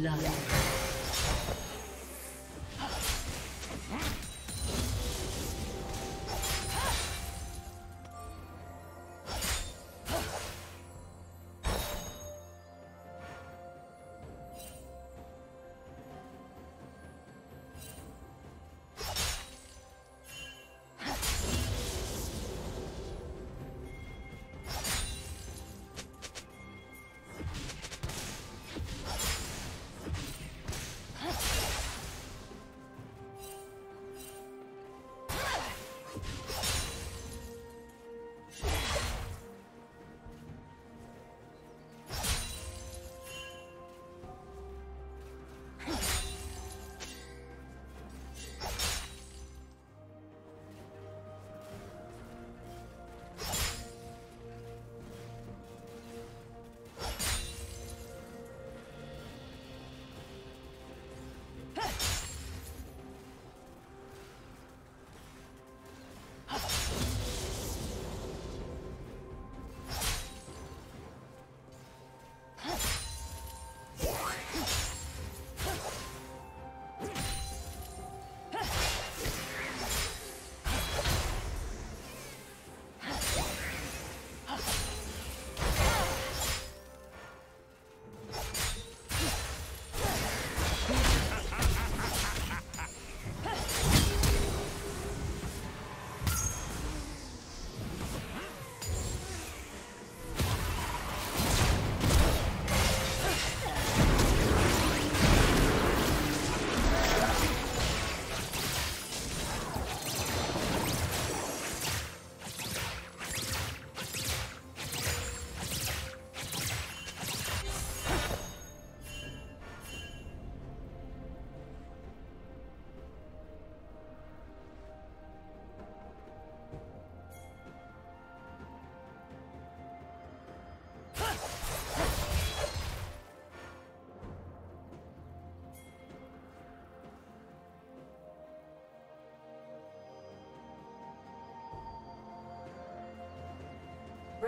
blood.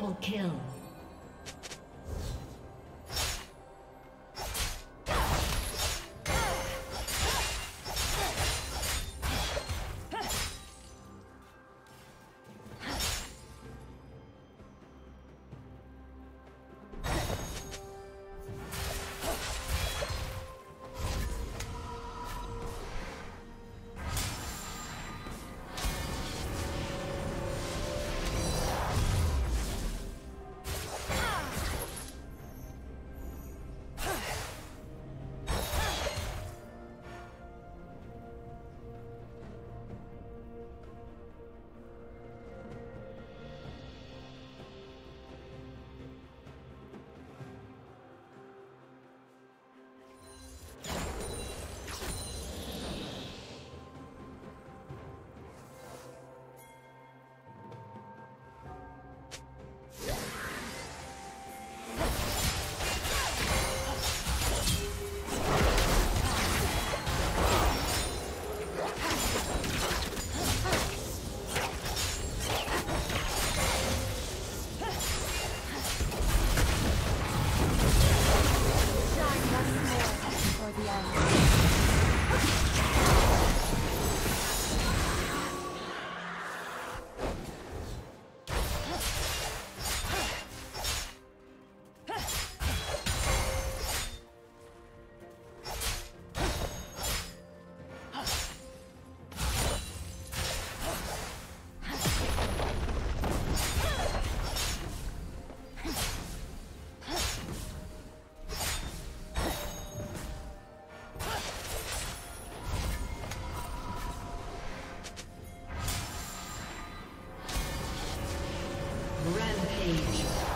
Double kill. Down.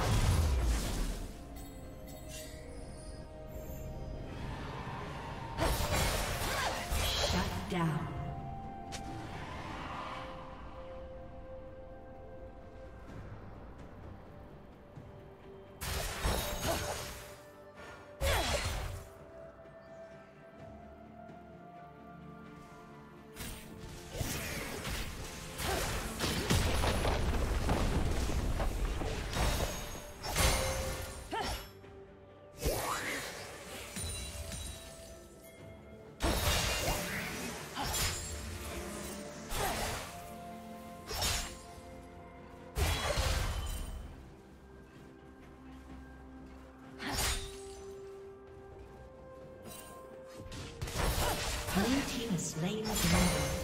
Slain the dragon.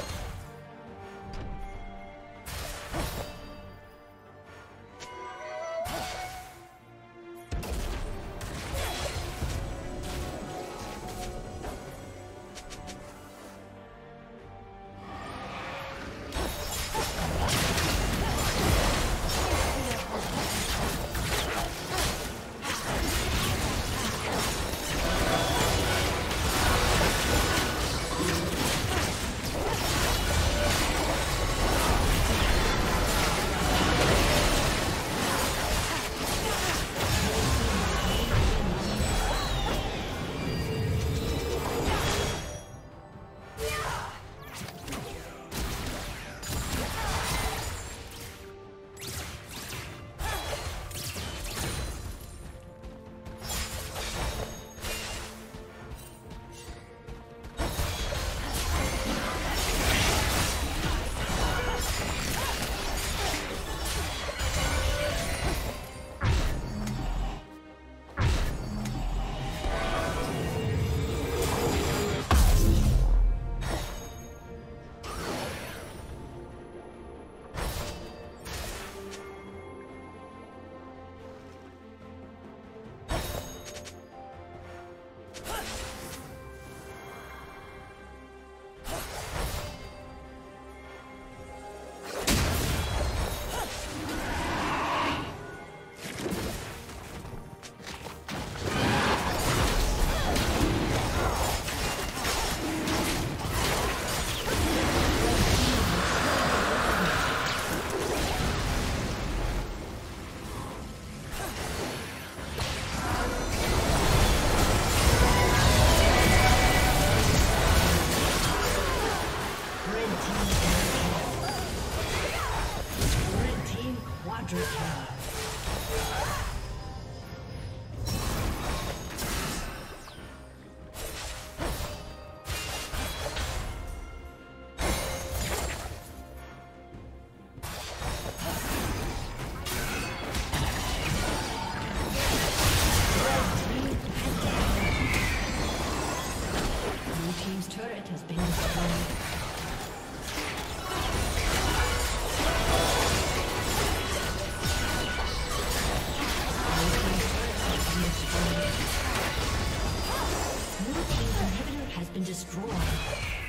been destroyed.